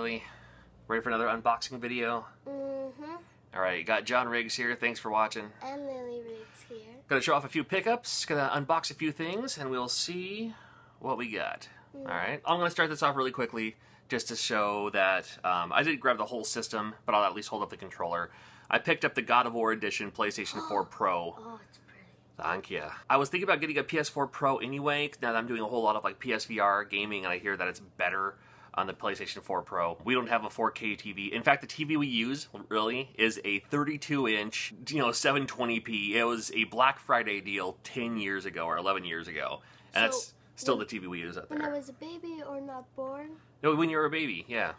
Lily, ready for another unboxing video? Mm-hmm. All right, got John Riggs here. Thanks for watching. And Lily Riggs here. Gonna show off a few pickups, gonna unbox a few things, and we'll see what we got. All right, I'm gonna start this off really quickly just to show that um, I did grab the whole system, but I'll at least hold up the controller. I picked up the God of War Edition PlayStation 4 Pro. Oh, it's pretty. Thank you. I was thinking about getting a PS4 Pro anyway, now that I'm doing a whole lot of like PSVR gaming, and I hear that it's better on the PlayStation 4 Pro. We don't have a 4K TV. In fact, the TV we use really is a 32 inch, you know, 720p. It was a Black Friday deal 10 years ago or 11 years ago, and So, that's still when- the TV we use out When I was a baby or not born, No, when you were a baby, yeah.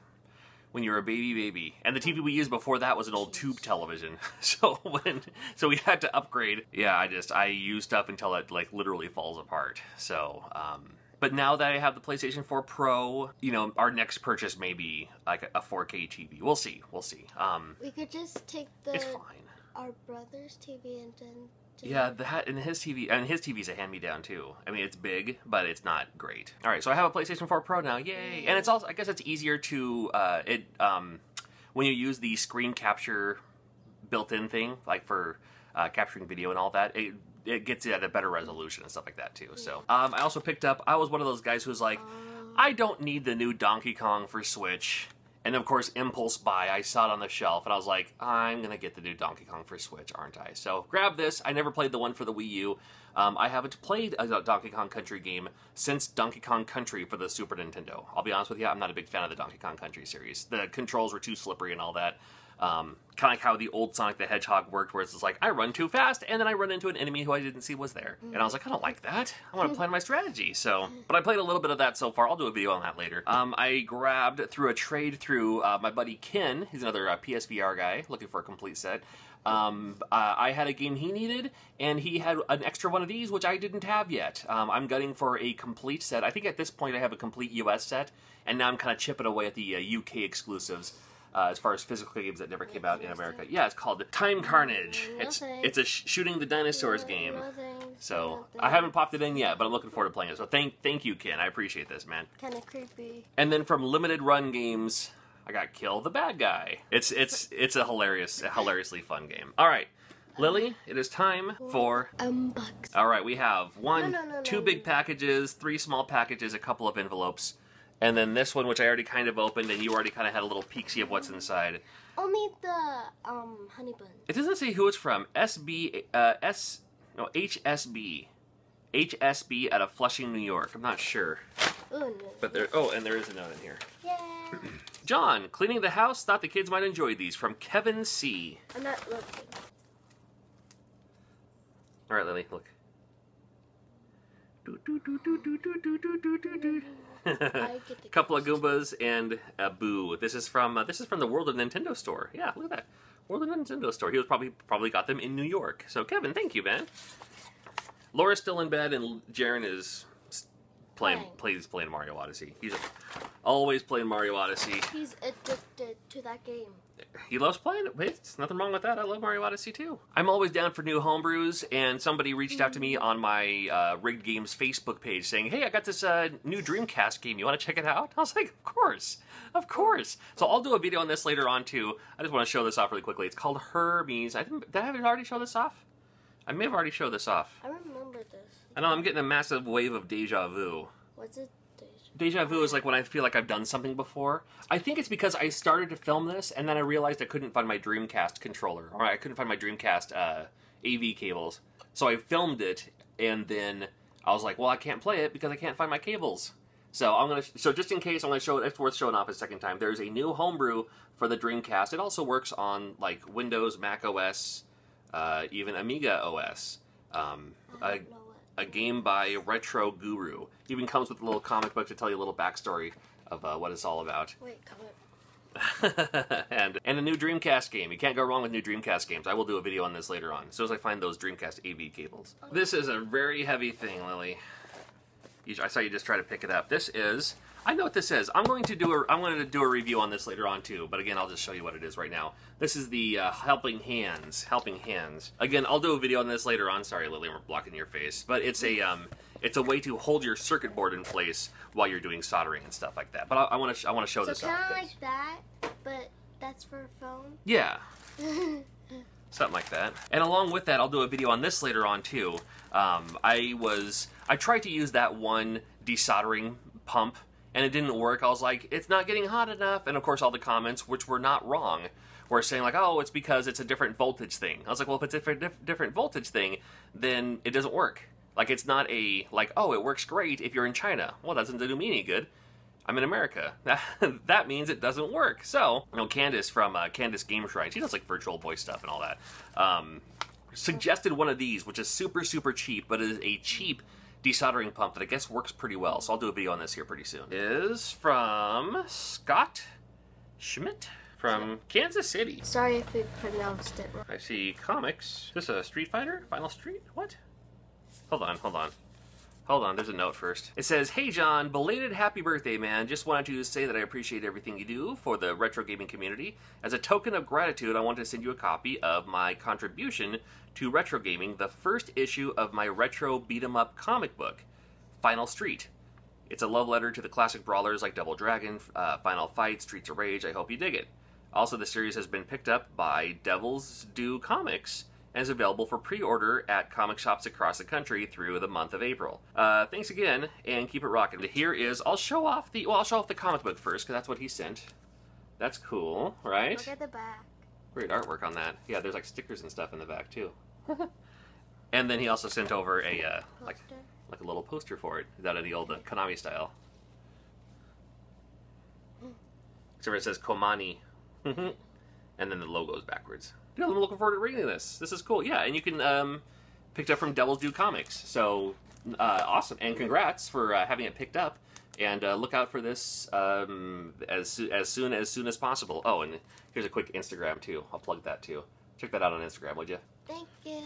When you were a baby, baby, and the TV we used before that was an old tube television. So when, so we had to upgrade. Yeah, I just I use stuff until it like literally falls apart. So, um, but now that I have the PlayStation 4 Pro, you know, our next purchase may be like a 4K TV. We'll see. We'll see. Um, we could just take the it's fine. our brother's TV and then. Yeah, that and his TV and his TV's a hand me down too. I mean, it's big, but it's not great. All right, so I have a PlayStation 4 Pro now. Yay! And it's also I guess it's easier to uh, it um, when you use the screen capture built-in thing, like for uh, capturing video and all that. It it gets it at a better resolution and stuff like that too. So um, I also picked up. I was one of those guys who was like, I don't need the new Donkey Kong for Switch. And of course, impulse buy. I saw it on the shelf, and I was like, I'm gonna get the new Donkey Kong for Switch, aren't I? So grab this. I never played the one for the Wii U. Um, I haven't played a Donkey Kong Country game since Donkey Kong Country for the Super Nintendo. I'll be honest with you, I'm not a big fan of the Donkey Kong Country series. The controls were too slippery and all that. Um, kind of like how the old Sonic the Hedgehog worked, where it's just like I run too fast, and then I run into an enemy who I didn't see was there, and I was like, I don't like that. I want to plan my strategy. So, but I played a little bit of that so far. I'll do a video on that later. Um, I grabbed through a trade through uh, my buddy Ken. He's another uh, PSVR guy looking for a complete set. Um, uh, I had a game he needed, and he had an extra one of these, which I didn't have yet. Um, I'm gunning for a complete set. I think at this point I have a complete US set, and now I'm kind of chipping away at the uh, UK exclusives. Uh, as far as physical games that never came out in America, yeah, it's called Time Carnage. It's it's a sh- shooting the dinosaurs game. So I haven't popped it in yet, but I'm looking forward to playing it. So thank thank you, Ken. I appreciate this, man. Kind of creepy. And then from Limited Run Games, I got Kill the Bad Guy. It's it's it's a hilarious, a hilariously fun game. All right, Lily, it is time for. Unbox. All right, we have one, No, no, no, two big packages, three small packages, a couple of envelopes, and then this one, which I already kind of opened, and you already kind of had a little peeksy of what's inside. Only the um honey bun. It doesn't say who it's from. SB uh, S no HSB. HSB out of Flushing, New York. I'm not sure. Oh no. But there oh, and there is a note in here. Yeah. John, cleaning the house, thought the kids might enjoy these from Kevin C. I'm not looking. All right, Lily, look. Do, do, do, the Couple of. Goombas and a Boo. This is from uh, this is from the World of Nintendo store. Yeah, look at that. World of Nintendo store. He was probably probably got them in New York. So Kevin, thank you, man. Laura's still in bed and Jaren is playing Playing. plays playing Mario Odyssey. He's always playing Mario Odyssey. He's addicted to that game. He loves playing it. Wait, there's nothing wrong with that. I love Mario Odyssey too. I'm always down for new homebrews, and somebody reached out to me on my uh, Rigg'd Games Facebook page saying, "Hey, I got this uh, new Dreamcast game. You want to check it out?" I was like, "Of course, of course." So I'll do a video on this later on too. I just want to show this off really quickly. It's called Hermes. I didn't. Did I already show this off? I may have already showed this off. I remember this. I know I'm getting a massive wave of deja vu. What's it? Deja? Vu is like when I feel like I've done something before. I think it's because I started to film this and then I realized I couldn't find my Dreamcast controller or I couldn't find my Dreamcast uh, AV cables. So I filmed it and then I was like, well, I can't play it because I can't find my cables. So I'm gonna. So just in case, I'm gonna show it. It's worth showing off a second time. There's a new homebrew for the Dreamcast. It also works on like Windows, Mac OS, uh, even Amiga OS. Um, I a, don't know what. a game by Retro Guru. Even comes with a little comic book to tell you a little backstory of uh, what it's all about. Wait, and and a new Dreamcast game. You can't go wrong with new Dreamcast games. I will do a video on this later on, as soon as I find those Dreamcast AV cables. This is a very heavy thing, Lily. I saw you just try to pick it up. This is. I know what this is. I'm going to do a. I'm going to do a review on this later on too. But again, I'll just show you what it is right now. This is the uh, Helping Hands. Helping Hands. Again, I'll do a video on this later on. Sorry, Lily, we're blocking your face. But it's a. Um, It's a way to hold your circuit board in place while you're doing soldering and stuff like that. But I want to I want to show So this kind off. of like that, but that's for a phone. yeah, something like that. And along with that, I'll do a video on this later on too. Um, I was I tried to use that one desoldering pump, and it didn't work. I was like, it's not getting hot enough, and of course, all the comments, which were not wrong, were saying like, oh, it's because it's a different voltage thing. I was like, well, if it's a different, diff- different voltage thing, then it doesn't work. Like it's not a like, oh, it works great if you're in China. Well, that doesn't do me any good. I'm in America. That, that means it doesn't work. So, you know, Candace from uh, Candace Game Shrine, she does like virtual voice stuff and all that. Um, suggested one of these, which is super super cheap, but is a cheap desoldering pump that I guess works pretty well. So I'll do a video on this here pretty soon. Is from Scott Schmidt from Kansas City. Sorry if we pronounced it wrong. I see comics. Is this a Street Fighter? Final Street? What? Hold on, hold on. Hold on, there's a note first. It says, Hey John, belated happy birthday, man. Just wanted to say that I appreciate everything you do for the retro gaming community. As a token of gratitude, I want to send you a copy of my contribution to retro gaming, the first issue of my retro beat 'em up comic book, Final Street. It's a love letter to the classic brawlers like Double Dragon, uh, Final Fight, Streets of Rage. I hope you dig it. Also, the series has been picked up by Devil's Due Comics and is available for pre-order at comic shops across the country through the month of April. Uh, thanks again, and keep it rocking. Here is I'll show off the well, I'll show off the comic book first because that's what he sent. That's cool, right? Look at the back. Great artwork on that. Yeah, there's like stickers and stuff in the back too. and then he also sent over a uh, like like a little poster for it. Is that in the old uh, Konami style? Except it says Komani. and then the logo's backwards. Dude, I'm looking forward to reading this. This is cool. Yeah, and you can um, pick it up from Devil's Due Comics. So uh, awesome, and congrats for uh, having it picked up. And uh, look out for this um, as as soon as soon as possible. Oh, and here's a quick Instagram too. I'll plug that too. Check that out on Instagram, would you? Thank you.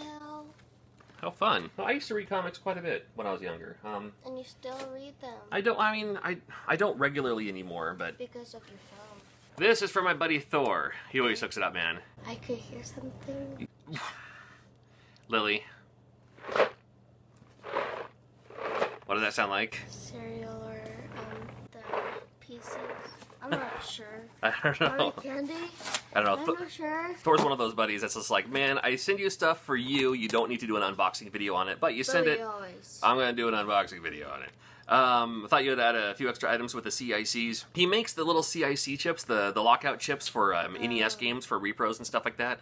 How fun! Well, I used to read comics quite a bit when I was younger. Um, And you still read them I don't. I mean, I I don't regularly anymore. But because of your phone. This is for my buddy Thor. He always hooks it up, man. I could hear something. Lily. What does that sound like? Cereal or um, the pieces. I'm not sure. I don't Are know. candy? I don't know. I'm Th- not sure. Thor's one of those buddies that's just like, man, I send you stuff for you. You don't need to do an unboxing video on it, but you send Billy it. always. I'm gonna do an unboxing video on it. Um, I thought you would add a few extra items with the CICs. He makes the little CIC chips, the the lockout chips for um, NES Oh. games for repros and stuff like that.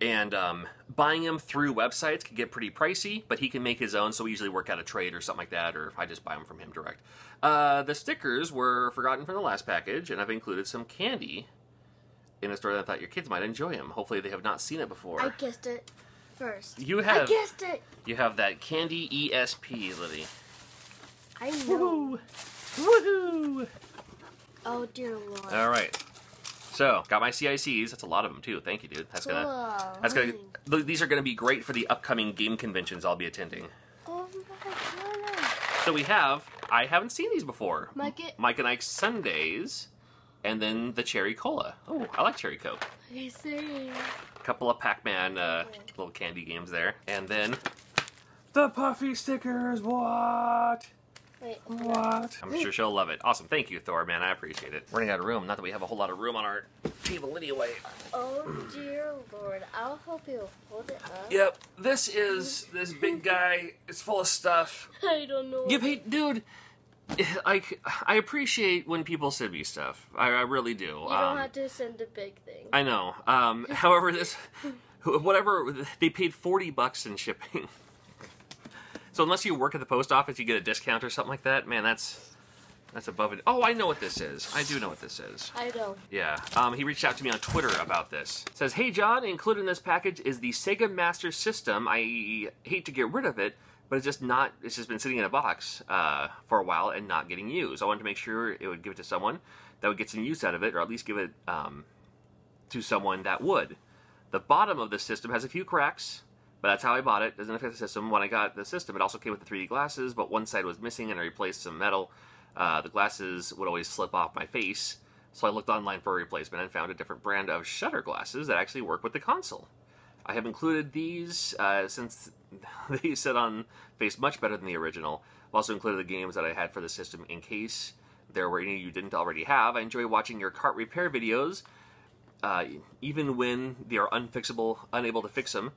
And um, buying them through websites can get pretty pricey, but he can make his own, so we usually work out a trade or something like that, or I just buy them from him direct. Uh, the stickers were forgotten from the last package, and I've included some candy in a store that I thought your kids might enjoy them. Hopefully, they have not seen it before. I guessed it first. You have. I guessed it. you have that candy ESP, Lily. I know. Woohoo! Oh dear lord. All right. So, got my CICs. That's a lot of them too. Thank you, dude. That's gonna. Cool. That's gonna. th- These are gonna be great for the upcoming game conventions I'll be attending. Oh my goodness. So we have. I haven't seen these before. Mike it. Mike and Ike's Sundays, and then the cherry cola. Oh, I like cherry coke. I see. A couple of Pac-Man uh, little candy games there, and then the puffy stickers. What? Wait. What? I'm sure she'll love it. Awesome. Thank you, Thor, man. I appreciate it. Running out of room. Not that we have a whole lot of room on our table anyway. Oh dear lord. I'll help you hold it up. Yep. This is this big guy. It's full of stuff. I don't know. You pay, dude. Like I appreciate when people send me stuff. I, I really do. You don't Um, have to send a big thing. I know. Um, however, this whatever they paid forty bucks in shipping. So unless you work at the post office, you get a discount or something like that. Man, that's that's above it. Oh, I know what this is. I do know what this is. I don't. Yeah. Um, he reached out to me on Twitter about this. Says, "Hey John, included in this package is the Sega Master System. I hate to get rid of it, but it's just not. It's just been sitting in a box uh, for a while and not getting used. I wanted to make sure it would give it to someone that would get some use out of it, or at least give it um, to someone that would. The bottom of the system has a few cracks." But that's how I bought it. Doesn't affect the system. When I got the system, it also came with the 3D glasses, but one side was missing, and I replaced some metal. Uh, the glasses would always slip off my face, so I looked online for a replacement and found a different brand of shutter glasses that actually work with the console. I have included these uh, since they said on face much better than the original. I've also included the games that I had for the system in case there were any you didn't already have. I enjoy watching your cart repair videos, uh, even when they are unfixable, unable to fix them.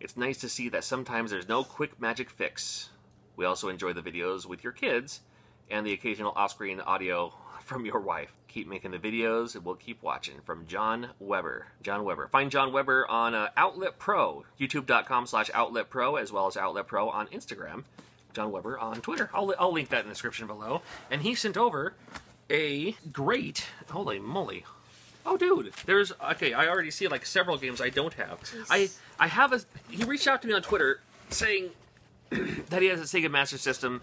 It's nice to see that sometimes there's no quick magic fix. We also enjoy the videos with your kids and the occasional off-screen audio from your wife. Keep making the videos, and we'll keep watching. From Jon Weber. Jon Weber. Find Jon Weber on uh, Outlet Pro, youtube.com slash Outlet Pro, as well as Outlet Pro on Instagram. Jon Weber on Twitter. I'll, I'll link that in the description below. And he sent over a great, holy moly. Oh, dude, there's, okay, I already see like several games I don't have. I, I have a, he reached out to me on Twitter saying that he has a Sega Master System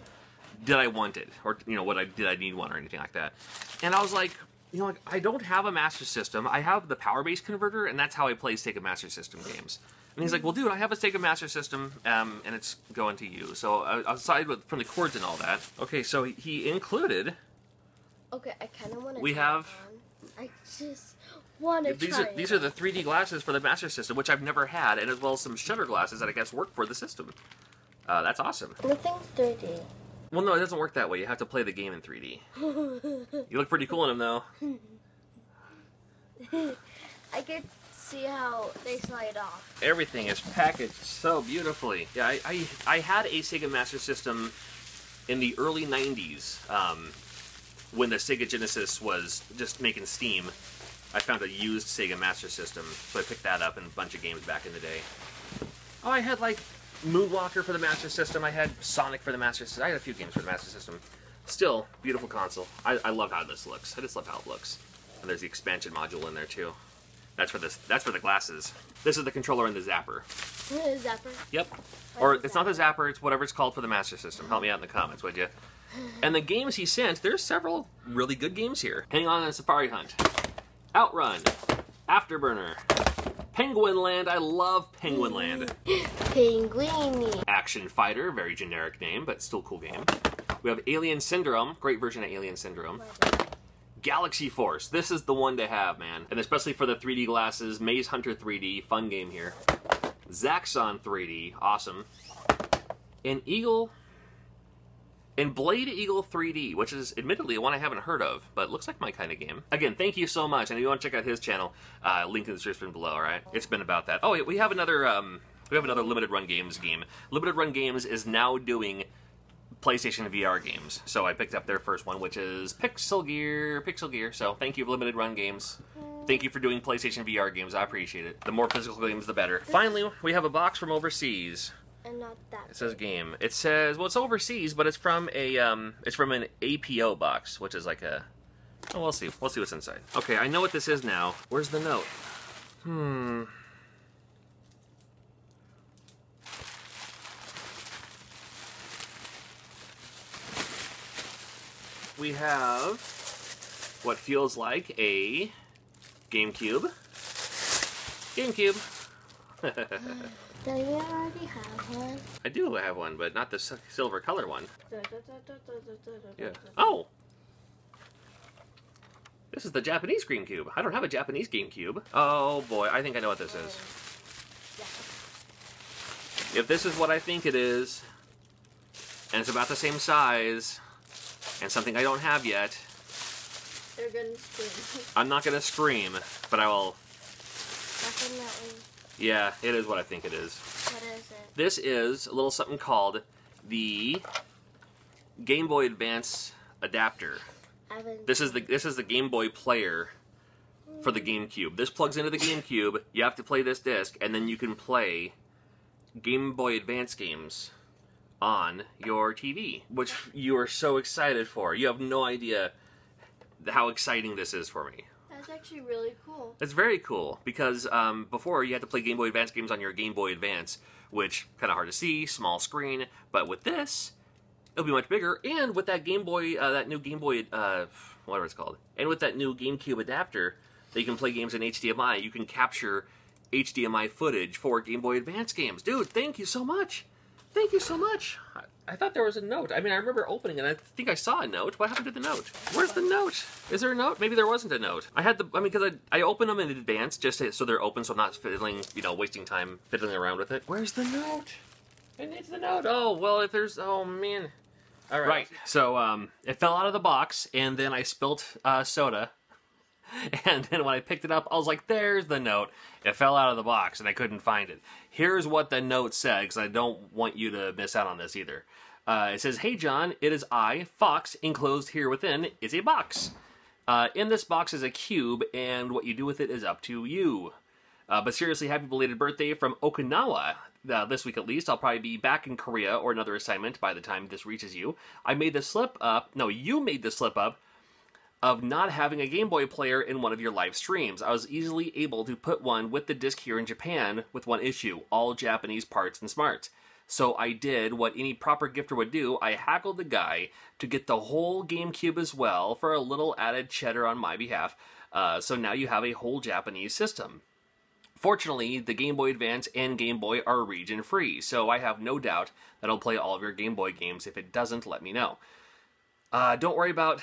did I want it? Or you know what I did I need one or anything like that? And I was like you know like I don't have a Master System. I have the power base converter and that's how I play Sega Master System games. And he's like well dude I have a Sega Master System um, and it's going to you. So uh, aside with, from the cords and all that okay so he included Okay, I kind of want to. We have- I just want to these try. are these are the 3D glasses for the Master System which I've never had and as well as some shutter glasses that I guess work for the system uh, that's awesome Nothing's 3D. well no it doesn't work that way you have to play the game in 3D you look pretty cool in them though I could see how they slide off. Everything is packaged so beautifully. Yeah, I, I, I had a Sega Master System in the early 90s um, when the Sega Genesis was just making steam. I found a used Sega Master System, so I picked that up and a bunch of games back in the day. Oh, I had like Moonwalker for the Master System. I had Sonic for the Master System. I had a few games for the Master System. Still, beautiful console. I, I love how this looks. I just love how it looks. And there's the expansion module in there too. That's for this. That's for the glasses. This is the controller and the zapper. The Zapper. Yep. What Or it's not the zapper. It's whatever it's called for the Master System. Help me out in the comments, would you? And the games he sent, there's several really good games here. Hang on a Safari Hunt, Outrun, Afterburner, Penguin Land. I love Penguin Land. Penguini. Action Fighter, very generic name, but still cool game. We have Alien Syndrome, great version of Alien Syndrome. Galaxy Force, this is the one to have, man. And especially for the 3D glasses, Maze Hunter 3D, fun game here. Zaxxon 3D, awesome. And Eagle. And Blade Eagle 3D, which is admittedly one I haven't heard of, but looks like my kind of game. Again, thank you so much. And if you want to check out his channel, uh, link in the description below, alright? It's been about that. Oh, we have another, um, we have another Limited Run Games game. Limited Run Games is now doing PlayStation VR games. So I picked up their first one, which is Pixel Gear. Pixel Gear. So thank you, Limited Run Games. Thank you for doing PlayStation VR games. I appreciate it. The more physical games, the better. Finally, we have a box from overseas. And not that. It says game. It says well, it's overseas, but it's from a um, it's from an APO box, which is like a. Oh, we'll see. We'll see what's inside. Okay, I know what this is now. Where's the note? Hmm. We have what feels like a GameCube. GameCube. Do you already have one? I do have one, but not the silver color one. Yeah. Oh! This is the Japanese GameCube. I don't have a Japanese GameCube. Oh boy, I think I know what this is. If this is what I think it is, and it's about the same size, and something I don't have yet, They're gonna scream. I'm not gonna scream, but I will. Definitely. Yeah, it is what I think it is. What is it? This is a little something called the Game Boy Advance adapter. This is the this is the Game Boy player for the GameCube. This plugs into the GameCube. You have to play this disc, and then you can play Game Boy Advance games on your TV, which you are so excited for. You have no idea how exciting this is for me. That's actually really cool. It's very cool because um, before you had to play Game Boy Advance games on your Game Boy Advance, which kind of hard to see, small screen. But with this, it'll be much bigger, and with that Game Boy, uh, that new Game Boy, uh, whatever it's called, and with that new GameCube adapter, that you can play games in HDMI. You can capture HDMI footage for Game Boy Advance games. Dude, thank you so much. Thank you so much. I, I thought there was a note. I mean, I remember opening it. I think I saw a note. What happened to the note? Where's the note? Is there a note? Maybe there wasn't a note. I had the. I mean, because I I opened them in advance just so they're open, so I'm not fiddling, you know, wasting time fiddling around with it. Where's the note? And it's the note. Oh well, if there's oh man. All right. Right. So um, it fell out of the box, and then I spilt uh, soda. And then when I picked it up, I was like, "There's the note." It fell out of the box, and I couldn't find it. Here's what the note said, because I don't want you to miss out on this either. Uh, it says, "Hey John, it is I, Fox. Enclosed here within is a box. Uh, in this box is a cube, and what you do with it is up to you." Uh, but seriously, happy belated birthday from Okinawa. Uh, this week at least, I'll probably be back in Korea or another assignment by the time this reaches you. I made the slip up. No, you made the slip up of not having a Game Boy player in one of your live streams. I was easily able to put one with the disc here in Japan with one issue, all Japanese parts and smarts. So I did what any proper gifter would do. I haggled the guy to get the whole GameCube as well for a little added cheddar on my behalf. Uh, so now you have a whole Japanese system. Fortunately, the Game Boy Advance and Game Boy are region free, so I have no doubt that I'll play all of your Game Boy games. If it doesn't, let me know. Uh, don't worry about.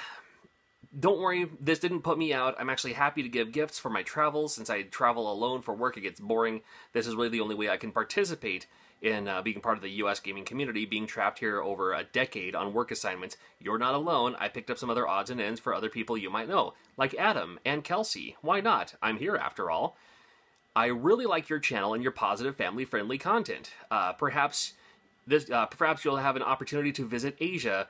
Don't worry, this didn't put me out. I'm actually happy to give gifts for my travels. Since I travel alone for work, it gets boring. This is really the only way I can participate in uh, being part of the US gaming community, being trapped here over a decade on work assignments. You're not alone. I picked up some other odds and ends for other people you might know, like Adam and Kelsey. Why not? I'm here after all. I really like your channel and your positive family friendly content. Uh, perhaps this, uh, perhaps you'll have an opportunity to visit Asia.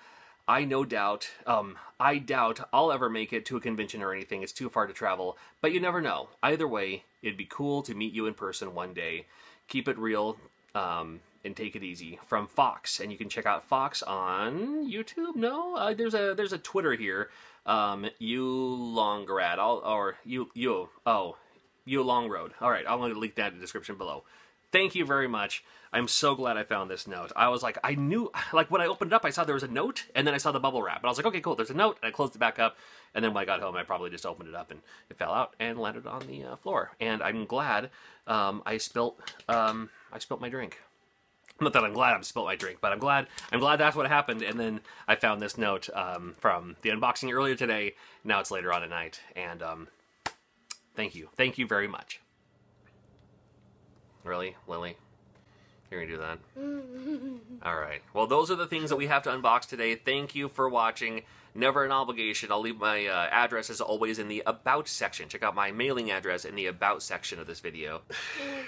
I no doubt, um, I doubt I'll ever make it to a convention or anything. It's too far to travel, but you never know. Either way, it'd be cool to meet you in person one day. Keep it real um, and take it easy. From Fox, and you can check out Fox on YouTube. No, uh, there's a there's a Twitter here. Um, you Longrad, or you you oh you long road. All right, I'm going to link that in the description below. Thank you very much. I'm so glad I found this note. I was like, I knew, like when I opened it up, I saw there was a note, and then I saw the bubble wrap. And I was like, okay, cool, there's a note, and I closed it back up. And then when I got home, I probably just opened it up, and it fell out and landed on the uh, floor. And I'm glad um, I spilt, um, I spilt my drink. Not that I'm glad I spilt my drink, but I'm glad I'm glad that's what happened. And then I found this note um, from the unboxing earlier today. Now it's later on at night, and um, Thank you. Thank you very much. Really, Lily? You're gonna do that? All right. Well, those are the things that we have to unbox today. Thank you for watching. Never an obligation. I'll leave my uh, address as always in the About section. Check out my mailing address in the About section of this video.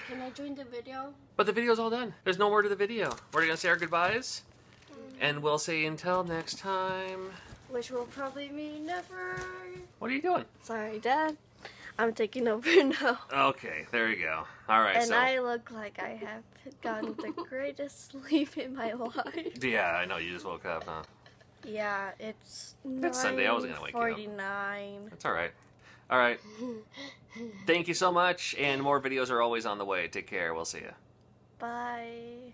Can I join the video? But the video's all done. There's no more to the video. We're gonna say our goodbyes, and we'll say until next time. Which will probably mean never. What are you doing? Sorry, Dad. I'm taking over now. Okay, there you go. All right. And so, I look like I have gotten the greatest sleep in my life. Yeah, I know. You just woke up, huh? Yeah, it's It's Sunday, I wasn't gonna wake you up. 49. That's all right. All right. Thank you so much, and more videos are always on the way. Take care. We'll see you. Bye.